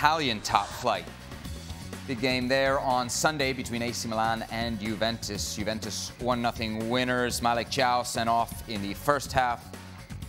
Italian top flight. Big game there on Sunday between AC Milan and Juventus. Juventus 1-0 winners. Malick Thiaw sent off in the first half.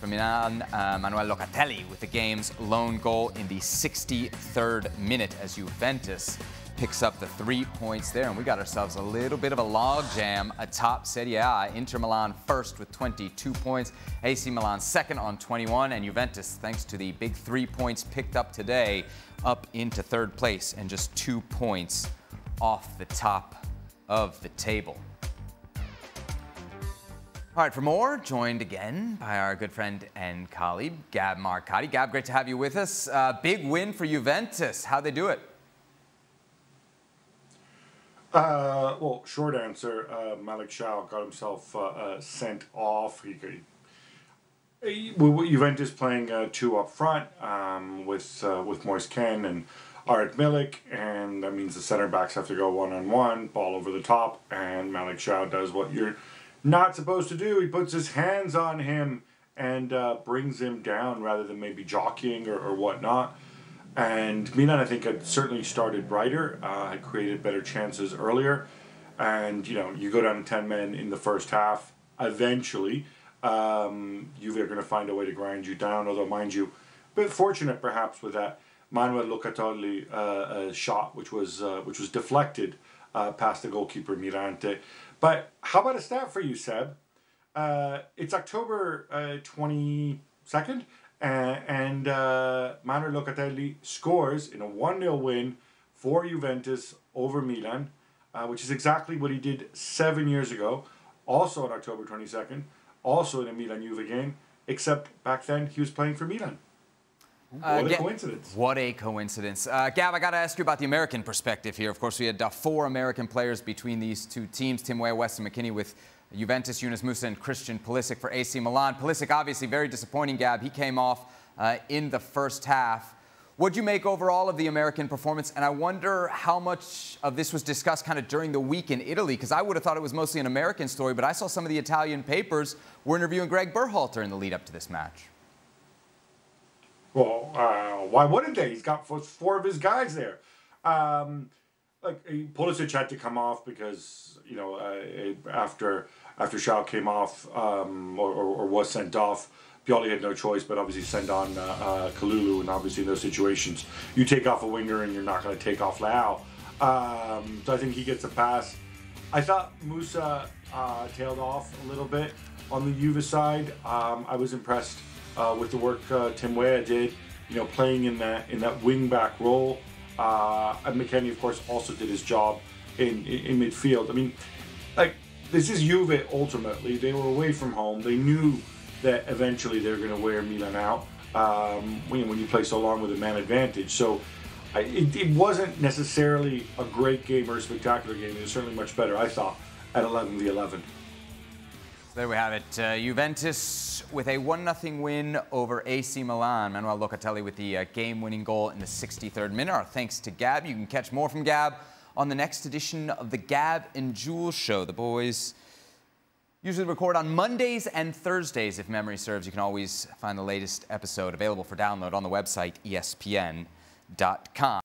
For Milan, uh, Manuel Locatelli with the game's lone goal in the 63rd minute as Juventus picks up the three points there. And we got ourselves a little bit of a logjam atop Serie A. Inter Milan first with 22 points, AC Milan second on 21, and Juventus, thanks to the big three points picked up today, up into third place and just two points off the top of the table. All right, for more, joined again by our good friend and colleague, Gab Marcotti. Gab, great to have you with us. Uh, big win for Juventus. How'd they do it? Uh, well, short answer, uh, Malick Thiaw got himself uh, uh sent off. He, Juventus playing uh, two up front um, with uh, with Moise Kean and Artur Milik, and that means the center backs have to go one on one, ball over the top, and Malick Thiaw does what you're not supposed to do. He puts his hands on him and brings him down rather than maybe jockeying or, or whatnot. And Milan, I think, had certainly started brighter, uh, had created better chances earlier. And, you know, you go down to 10 men in the first half, eventually, um, Juve are going to find a way to grind you down, although, mind you, a bit fortunate perhaps with that Manuel Locatelli uh, uh, shot, which was, uh, which was deflected uh, past the goalkeeper Mirante. But how about a stat for you, Seb? Uh, it's October 22nd and, and uh, Locatelli scores in a 1 0 win for Juventus over Milan, uh, which is exactly what he did seven years ago, also on October 22nd, also in a Milan Juve game, except back then he was playing for Milan. Uh, what a coincidence. What a coincidence. Uh, Gab, I got to ask you about the American perspective here. Of course, we had uh, four American players between these two teams Tim Weah, Weston McKennie with Juventus, Yunus Musah, and Christian Pulisic for AC Milan. Pulisic, obviously, very disappointing, Gab. He came off uh, in the first half. What'd you make overall of the American performance? And I wonder how much of this was discussed kind of during the week in Italy, because I would have thought it was mostly an American story, but I saw some of the Italian papers were interviewing Greg Berhalter in the lead up to this match. Uh, why wouldn't they? He's got four of his guys there. Um, like Pulisic had to come off because you know uh, after after Thiaw came off um, or, or, or, was sent off, Pioli had no choice but obviously send on uh, uh, Kalulu, and obviously in those situations, you take off a winger and you're not going to take off Leao. Um, so I think he gets a pass. I thought Musah uh, tailed off a little bit on the Juve side. Um, I was impressed uh, with the work uh, Tim Weah did, you know, playing in that in that wing back role. Uh, and McKennie, of course, also did his job in, in, in midfield. I mean, like this is Juve ultimately. They were away from home. They knew that eventually they're going to wear Milan out um, when, when you play so long with a man advantage. So I, it, it, wasn't necessarily a great game or a spectacular game. It was certainly much better, I thought, at 11 v 11. There we have it. Uh, Juventus with a 1-0 win over AC Milan. Manuel Locatelli with the uh, game-winning goal in the 63rd minute. Our thanks to Gab. You can catch more from Gab on the next edition of the Gab and Jules Show. The boys usually record on Mondays and Thursdays, if memory serves. You can always find the latest episode available for download on the website espn.com.